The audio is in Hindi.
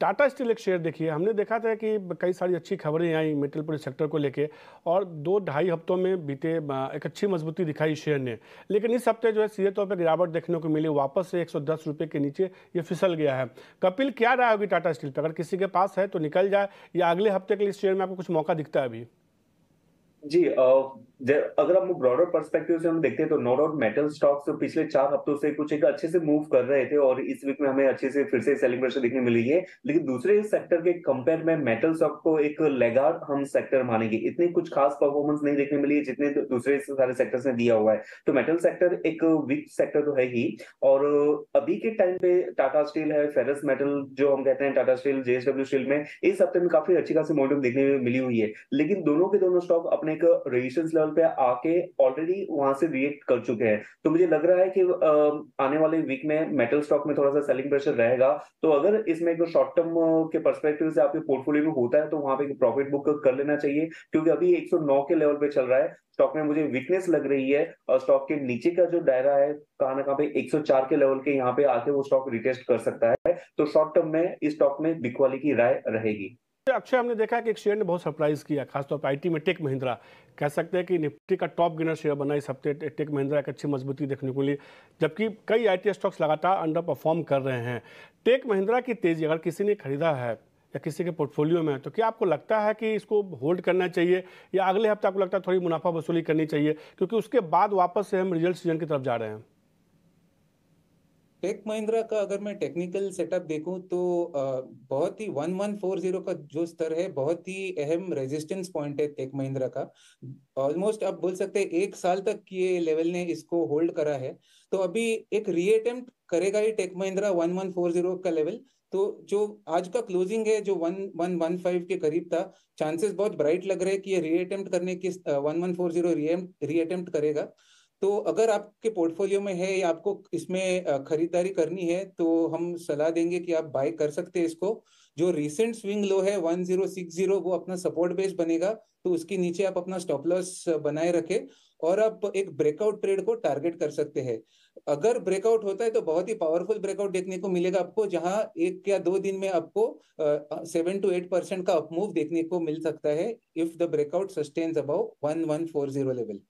टाटा स्टील एक शेयर देखिए, हमने देखा था कि कई सारी अच्छी खबरें आई मेटल प्रोडक्ट सेक्टर को लेके, और दो ढाई हफ्तों में बीते एक अच्छी मजबूती दिखाई शेयर ने। लेकिन इस हफ़्ते जो है, सीधे तौर पर गिरावट देखने को मिली, वापस से एक सौ के नीचे ये फिसल गया है। कपिल, क्या रहा होगी टाटा स्टील पर अगर किसी के पास है तो निकल जाए, या अगले हफ़्ते के लिए शेयर में आपको कुछ मौका दिखता है अभी? जी अगर हम ब्रॉडर पर्सपेक्टिव से हम देखते हैं तो नो डाउट मेटल स्टॉक्स पिछले चार हफ्तों से कुछ एक अच्छे से मूव कर रहे थे और इस वीक में हमें अच्छे से फिर से सेलिब्रेशन देखने मिली है, लेकिन दूसरे सेक्टर के कंपेयर में मेटल स्टॉक को एक लेगार्ड हम सेक्टर मानेंगे। इतनी कुछ खास परफॉर्मेंस नहीं देखने मिली है जितने दूसरे सारे सेक्टर्स ने दिया हुआ है। तो मेटल सेक्टर एक वीक सेक्टर तो है ही, और अभी के टाइम पे टाटा स्टील है फेरस मेटल जो हम कहते हैं टाटा स्टील जेएसडब्ल्यू स्टील में, इस हफ़्ते में काफ़ी अच्छी खासी मोमेंटम देखने में मिली हुई है। लेकिन दोनों के दोनों स्टॉक अपने एक रेजिस्टेंस लेवल पे आके ऑलरेडी वहाँ से रिएक्ट कर चुके हैं। तो मुझे लग रहा है कि आने वाले वीक में मेटल स्टॉक में थोड़ा सा सेलिंग प्रेशर रहेगा। तो अगर इसमें एक शॉर्ट टर्म के परस्पेक्टिव से आपके पोर्टफोलियो में होता है तो वहाँ पे प्रॉफिट बुक कर लेना चाहिए। क्योंकि अभी 109 के लेवल पे चल रहा है। स्टॉक में मुझे वीकनेस लग रही है और स्टॉक के नीचे का जो दायरा है, कहाँ ना कहाँ पे 104 के लेवल के यहाँ पे आके वो स्टॉक रिटेस्ट कर सकता है। तो शॉर्ट टर्म में इस स्टॉक में बिकवाली की राय रहेगी। अक्षय, हमने देखा कि एक शेयर ने बहुत सरप्राइज़ किया, खासतौर पर आईटी में टेक महिंद्रा। कह सकते हैं कि निफ्टी का टॉप गिनर शेयर बना इस हफ़्ते टेक महिंद्रा एक अच्छी मजबूती देखने को मिली, जबकि कई आईटी स्टॉक्स लगातार अंडर परफॉर्म कर रहे हैं। टेक महिंद्रा की तेज़ी, अगर किसी ने खरीदा है या किसी के पोर्टफोलियो में तो क्या आपको लगता है कि इसको होल्ड करना चाहिए या अगले हफ़्ते आपको लगता है थोड़ी मुनाफा वसूली करनी चाहिए, क्योंकि उसके बाद वापस से हम रिज़ल्ट सीज़न की तरफ़ जा रहे हैं? टेक महिंद्रा का अगर मैं टेक्निकल सेटअप देखूँ तो बहुत ही 1140 का जो स्तर है, बहुत ही अहम रेजिस्टेंस पॉइंट है टेक महिंद्रा का। ऑलमोस्ट आप बोल सकते हैं एक साल तक ये लेवल ने इसको होल्ड करा है। तो अभी एक रीअटेम्प्ट करेगा ही टेक महिंद्रा 1140 का लेवल तो जो आज का क्लोजिंग है, जो वन वन वन फाइव के करीब था चांसेस बहुत ब्राइट लग रहे हैं कि ये रीअटेम्प्ट करने की one one four zero reattempt करेगा। तो अगर आपके पोर्टफोलियो में है या आपको इसमें खरीदारी करनी है तो हम सलाह देंगे कि आप बाय कर सकते हैं इसको। जो रिसेंट स्विंग लो है 1060 वो अपना सपोर्ट बेस बनेगा तो उसके नीचे आप अपना स्टॉप लॉस बनाए रखें और आप एक ब्रेकआउट ट्रेड को टारगेट कर सकते हैं। अगर ब्रेकआउट होता है तो बहुत ही पावरफुल ब्रेकआउट देखने को मिलेगा आपको, जहाँ एक या दो दिन में आपको सेवन टू एट परसेंट का अपमूव देखने को मिल सकता है if the breakout sustains about one one four zero level